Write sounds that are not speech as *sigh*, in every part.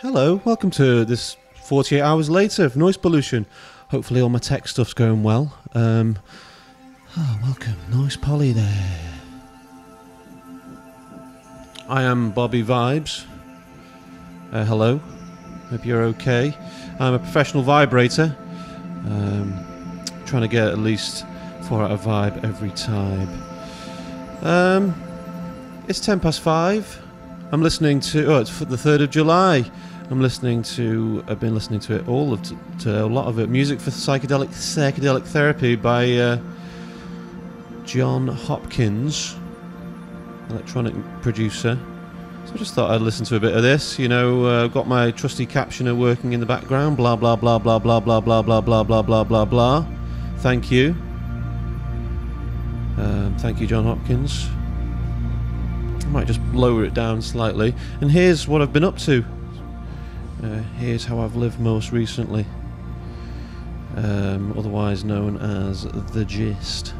Hello, welcome to this 48 hours later of noise pollution. Hopefully, all my tech stuff's going well. Um, oh, welcome, Noise Polly there. I am Bobby Vibes. Uh, hello, hope you're okay. I'm a professional vibrator. Um, trying to get at least four out of vibe every time. Um, it's 10 past five. I'm listening to, oh, it's for the 3rd of July. I'm listening to, I've been listening to it all of, to a lot of it. Music for psychedelic psychedelic therapy by uh, Jon Hopkins, electronic producer. So I just thought I'd listen to a bit of this. You know, uh, got my trusty captioner working in the background. Blah blah blah blah blah blah blah blah blah blah blah blah blah. Thank you. Um, thank you, Jon Hopkins. I might just lower it down slightly. And here's what I've been up to. Uh, here's how I've lived most recently. Um, otherwise known as The Gist.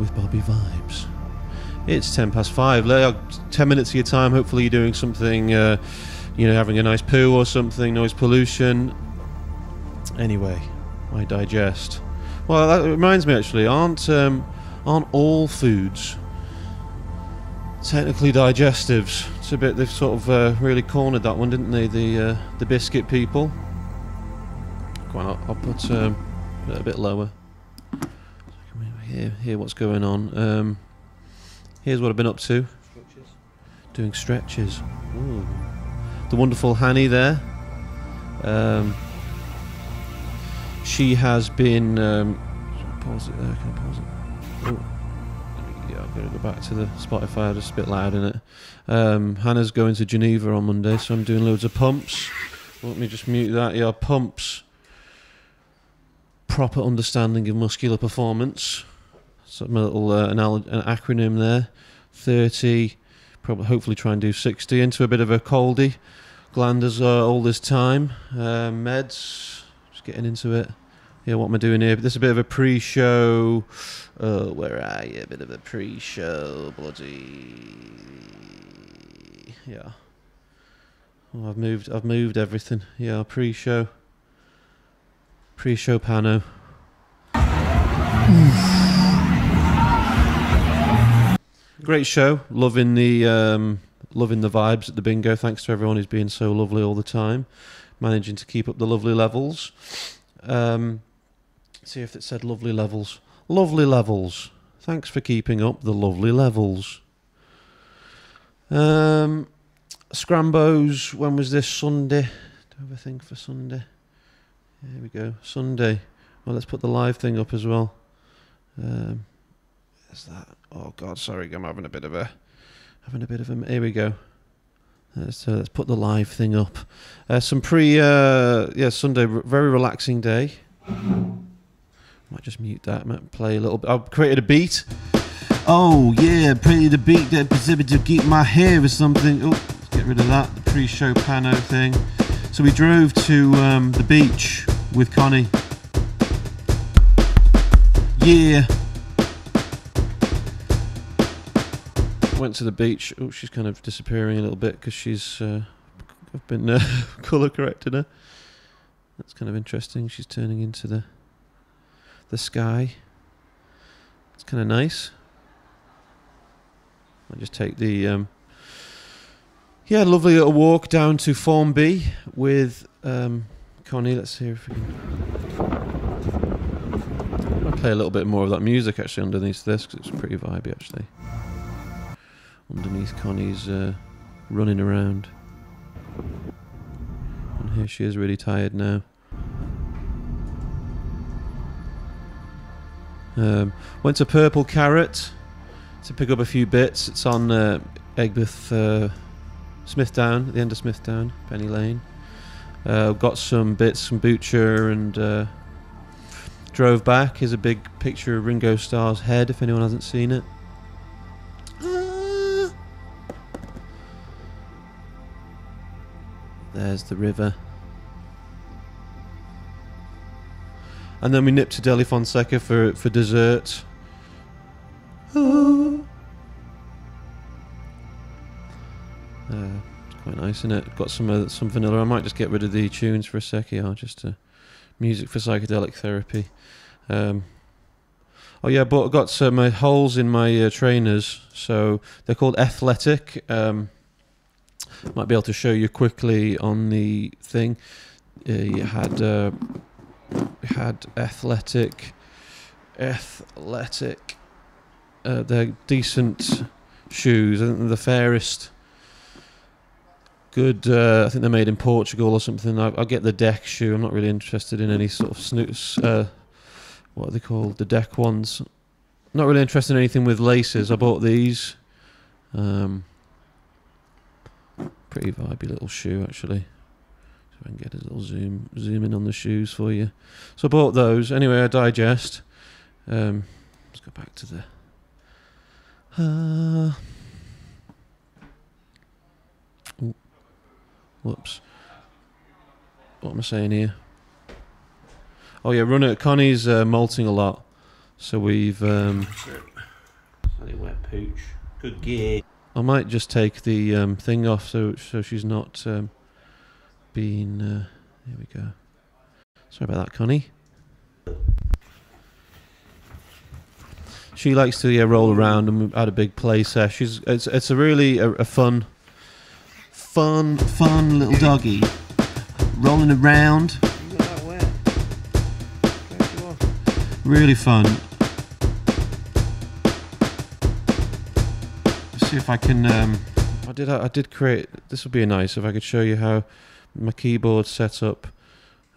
With Bobby Vibes. It's 10 past 5. Let- uh, 10 minutes of your time. Hopefully, you're doing something, uh, you know, having a nice poo or something, noise pollution. Anyway, I digest. Well, that reminds me actually, aren't, um, aren't all foods technically digestives. It's a bit they've sort of uh, really cornered that one, didn't they? The uh, the biscuit people. Go on, I'll, I'll put um, a bit lower. So hear hear what's going on. Um, here's what I've been up to. Stretches. Doing stretches. Ooh. The wonderful Hanny there. Um, she has been. Um, pause it there. Can I pause it? Oh yeah, I'm going to go back to the Spotify. I a bit loud in it. Um, Hannah's going to Geneva on Monday, so I'm doing loads of pumps. Let me just mute that. Yeah, pumps. Proper understanding of muscular performance. So my little uh, anal- an acronym there. Thirty. Probably, hopefully, try and do sixty. Into a bit of a coldy. Glanders uh, all this time. Uh, meds. Just getting into it. Yeah, what am I doing here? This is a bit of a pre-show. Uh, where are you? A bit of a pre-show, bloody. Yeah. Oh, I've moved. I've moved everything. Yeah, pre-show. Pre-show pano. Great show. Loving the um, loving the vibes at the bingo. Thanks to everyone who's been so lovely all the time, managing to keep up the lovely levels. Um, see if it said lovely levels. Lovely levels. Thanks for keeping up the lovely levels. Um, Scrambos. When was this Sunday? Do I have a thing for Sunday? Here we go. Sunday. Well, let's put the live thing up as well. Um, that? Oh God, sorry, I'm having a bit of a, having a bit of a. Here we go. Let's, uh, let's put the live thing up. Uh, some pre, uh, yeah, Sunday, very relaxing day. Might just mute that. Might play a little bit. I've created a beat. Oh yeah, created a beat that specific to keep my hair or something. Oh, let's get rid of that. The pre-show pano thing. So we drove to um, the beach with Connie. Yeah. Went to the beach. Oh, she's kind of disappearing a little bit because she's. Uh, I've been uh, *laughs* colour correcting her. That's kind of interesting. She's turning into the the sky. It's kind of nice. I'll just take the um, yeah, lovely little walk down to Formby with um, Connie. Let's see if we can. Play a little bit more of that music actually underneath this because it's pretty vibey actually. Underneath Connie's uh, running around, and here she is, really tired now. Um, went to Purple Carrot to pick up a few bits. It's on uh, Egbert uh, Smithdown, the end of Smithdown, Penny Lane. Uh, got some bits from Butcher and uh, drove back. Here's a big picture of Ringo Starr's head, if anyone hasn't seen it. There's the river. And then we nipped to Deli Fonseca for for dessert. Uh, it's quite nice, isn't it? Got some uh, some vanilla. I might just get rid of the tunes for a sec here, just to music for psychedelic therapy. Um, oh yeah, but I got some uh, holes in my uh, trainers, so they're called athletic. Um, might be able to show you quickly on the thing. Uh, you had uh, had athletic, athletic. Uh, they're decent shoes. I think the fairest. Good. Uh, I think they're made in Portugal or something. I, I'll get the deck shoe. I'm not really interested in any sort of snoots. Uh, what are they called? The deck ones. Not really interested in anything with laces. I bought these. Um, pretty vibey little shoe actually. So I can get a little zoom zoom in on the shoes for you. So I bought those. Anyway, I digest. Um, let's go back to the. Uh, whoops. What am I saying here? Oh yeah, runner Connie's uh, molting a lot, so we've. Um, wet pooch. Good gear. I might just take the um, thing off so so she's not um, being. Uh, here we go. Sorry about that, Connie. She likes to yeah, roll around and had a big play set. She's it's it's a really a, a fun, fun fun little doggy, rolling around. Really fun. Let's see if I can. Um, I did. I did create. This would be nice if I could show you how my keyboard set up.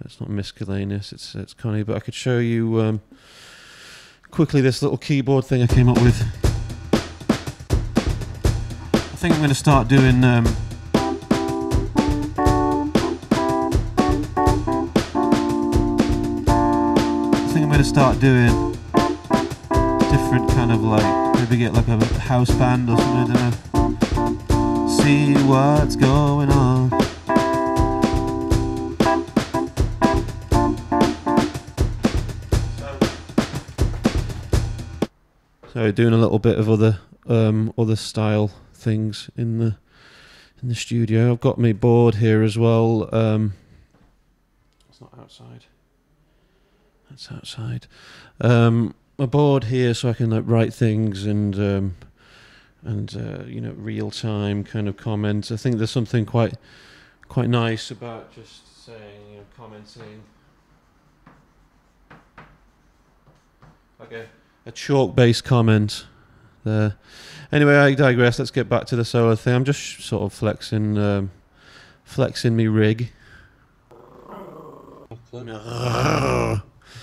It's not miscellaneous. It's it's Connie, but I could show you um, quickly this little keyboard thing I came up with. I think I'm going to start doing. Um, I think I'm going to start doing different kind of like maybe get like a house band or something. I don't know. See what's going on. So doing a little bit of other um, other style things in the in the studio. I've got my board here as well. Um, it's not outside. That's outside. Um, my board here so I can like write things and um, and uh, you know real time kind of comments. I think there's something quite quite nice about just saying you know commenting like a, a chalk based comment there. Anyway, I digress. Let's get back to the solar thing. I'm just sort of flexing um, flexing me rig.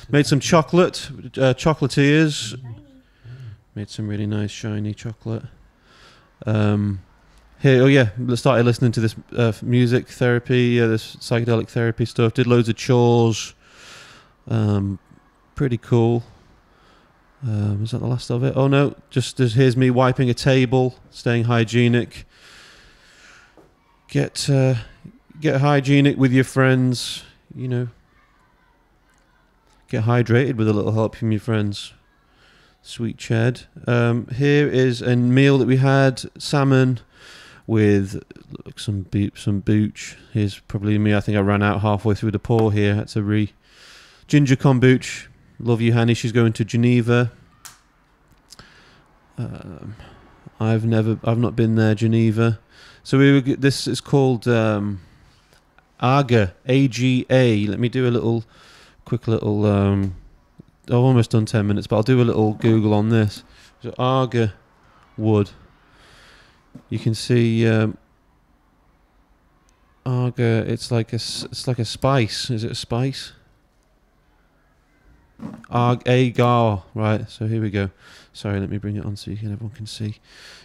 Made some chocolate, uh, chocolatiers. Made some really nice shiny chocolate. Um, here, oh yeah, started listening to this uh, music therapy, uh, this psychedelic therapy stuff. Did loads of chores. Um, pretty cool. Um, is that the last of it? Oh no, just as here's me wiping a table, staying hygienic. Get uh, get hygienic with your friends. You know, get hydrated with a little help from your friends. Sweet Chad. Um, here is a meal that we had: salmon with look, some boot, some booch. Here's probably me. I think I ran out halfway through the pour here. Had to re ginger kombucha. Love you, Hanny. She's going to Geneva. Um, I've never, I've not been there, Geneva. So we were, this is called um, AGA, A-G-A. Let me do a little, quick little. Um, I've almost done ten minutes, but I'll do a little Google on this. So AGA wood. You can see um, AGA. It's like a, it's like a spice. Is it a spice? Arg agar, right? So here we go. Sorry, let me bring it on so you can everyone can see.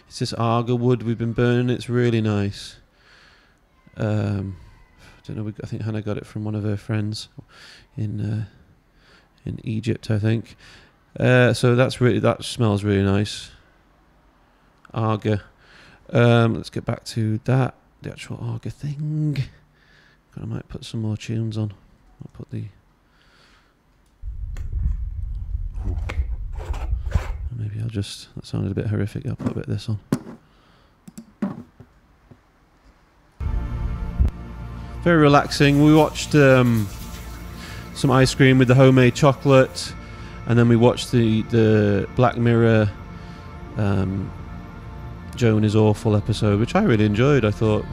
It's this Arga wood we've been burning. It's really nice. Um, I don't know. We, I think Hannah got it from one of her friends in uh, in Egypt, I think. Uh, so that's really that smells really nice. Arga. Um, let's get back to that. The actual Arga thing. I might put some more tunes on. I'll put the Maybe I'll just. That sounded a bit horrific. I'll put a bit of this on. very relaxing. We watched um, some ice cream with the homemade chocolate, and then we watched the the Black Mirror. Um, Joan is awful episode, which I really enjoyed. I thought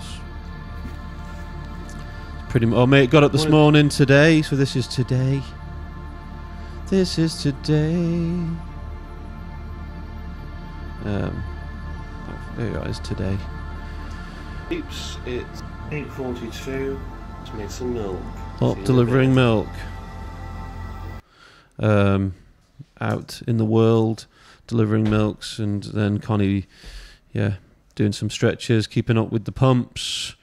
pretty. mu- Oh, mate, got up this morning today, so this is today. This is today. Um, there it's today. Oops, it's 8.42. Let's make some milk. Up you in a delivering milk. Um, out in the world, delivering milks, and then Connie, yeah, doing some stretches, keeping up with the pumps,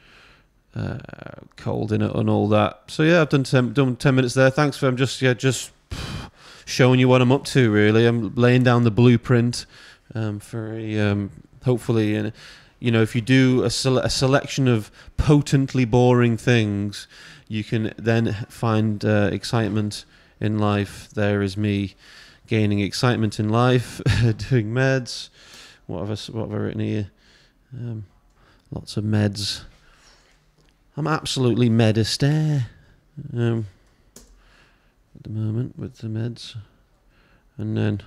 uh, cold in it, and all that. So yeah, I've done ten, done ten minutes there. Thanks for I'm just yeah just showing you what I'm up to. Really, I'm laying down the blueprint um, for a um, hopefully and. You know, if you do a, sele- a selection of potently boring things, you can then find uh, excitement in life. There is me gaining excitement in life, *laughs* doing meds. What have I, what have I written here? Um, lots of meds. I'm absolutely medistaire um, at the moment with the meds. And then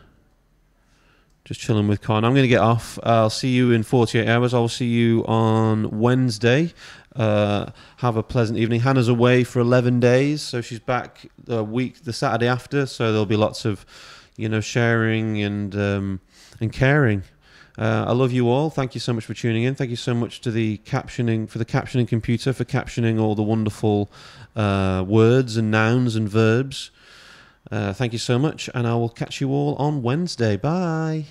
just chilling with Con. I'm going to get off. I'll see you in 48 hours. I'll see you on Wednesday. Uh, have a pleasant evening. Hannah's away for 11 days, so she's back the week, the Saturday after. So there'll be lots of, you know, sharing and um, and caring. Uh, I love you all. Thank you so much for tuning in. Thank you so much to the captioning for the captioning computer for captioning all the wonderful uh, words and nouns and verbs. Uh, thank you so much, and I will catch you all on Wednesday. Bye.